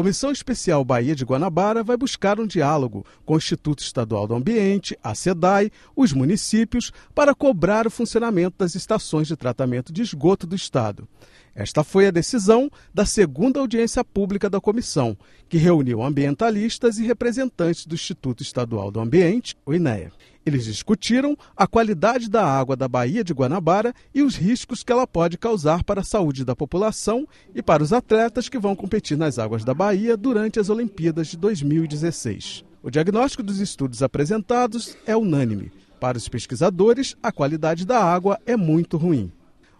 Comissão Especial Bahia de Guanabara vai buscar um diálogo com o Instituto Estadual do Ambiente, a SEDAI, os municípios, para cobrar o funcionamento das estações de tratamento de esgoto do Estado. Esta foi a decisão da segunda audiência pública da comissão, que reuniu ambientalistas e representantes do Instituto Estadual do Ambiente, o INEA. Eles discutiram a qualidade da água da Baía de Guanabara e os riscos que ela pode causar para a saúde da população e para os atletas que vão competir nas águas da Bahia durante as Olimpíadas de 2016. O diagnóstico dos estudos apresentados é unânime. Para os pesquisadores, a qualidade da água é muito ruim.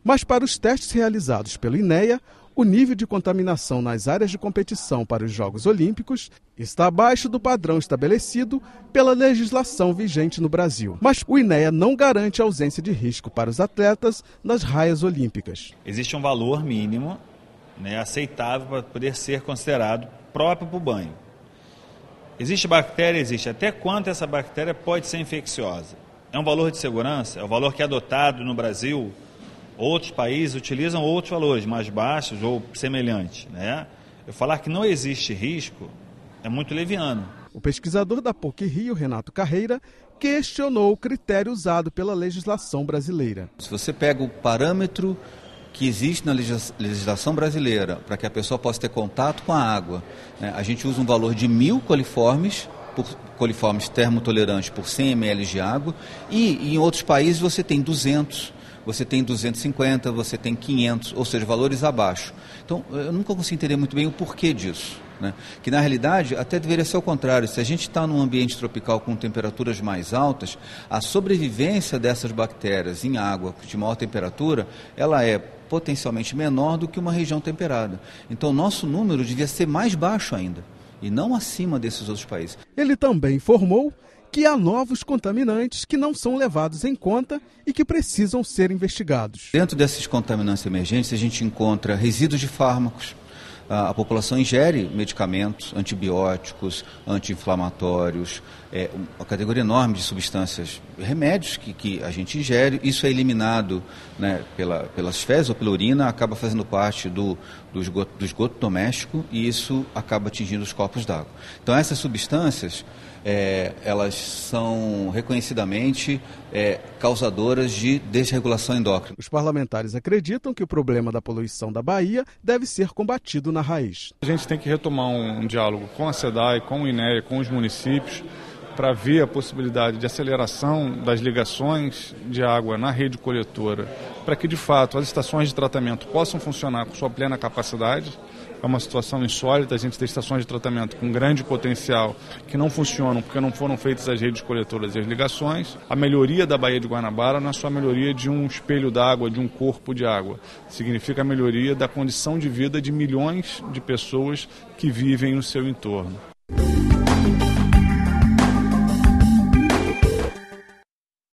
Mas para os testes realizados pelo INEA, o nível de contaminação nas áreas de competição para os Jogos Olímpicos está abaixo do padrão estabelecido pela legislação vigente no Brasil. Mas o INEA não garante ausência de risco para os atletas nas raias olímpicas. Existe um valor mínimo né, aceitável para poder ser considerado próprio para o banho. Existe bactéria? Existe. Até quanto essa bactéria pode ser infecciosa? É um valor de segurança? É o um valor que é adotado no Brasil Outros países utilizam outros valores, mais baixos ou semelhantes. Né? Eu falar que não existe risco é muito leviano. O pesquisador da PUC Rio, Renato Carreira, questionou o critério usado pela legislação brasileira. Se você pega o parâmetro que existe na legislação brasileira para que a pessoa possa ter contato com a água, né? a gente usa um valor de mil coliformes por coliformes termotolerantes por 100 ml de água e em outros países você tem 200 você tem 250, você tem 500, ou seja, valores abaixo. Então, eu nunca consigo entender muito bem o porquê disso. Né? Que na realidade até deveria ser o contrário. Se a gente está num ambiente tropical com temperaturas mais altas, a sobrevivência dessas bactérias em água de maior temperatura, ela é potencialmente menor do que uma região temperada. Então, nosso número devia ser mais baixo ainda e não acima desses outros países. Ele também informou que há novos contaminantes que não são levados em conta e que precisam ser investigados. Dentro desses contaminantes emergentes, a gente encontra resíduos de fármacos. A, população ingere medicamentos, antibióticos, anti-inflamatórios, é, uma categoria enorme de substâncias, remédios que, que a gente ingere. Isso é eliminado né, pela, pelas fezes ou pela urina, acaba fazendo parte do, do, esgoto, do esgoto doméstico e isso acaba atingindo os corpos d'água. Então, essas substâncias é, elas são reconhecidamente é, causadoras de desregulação endócrina. Os parlamentares acreditam que o problema da poluição da Bahia deve ser combatido na raiz. A gente tem que retomar um, um diálogo com a SEDAI, com o INEA, com os municípios, para ver a possibilidade de aceleração das ligações de água na rede coletora, para que de fato as estações de tratamento possam funcionar com sua plena capacidade é uma situação insólita. A gente tem estações de tratamento com grande potencial que não funcionam porque não foram feitas as redes coletoras e as ligações. A melhoria da Baía de Guanabara não é só a melhoria de um espelho d'água, de um corpo de água. Significa a melhoria da condição de vida de milhões de pessoas que vivem no seu entorno.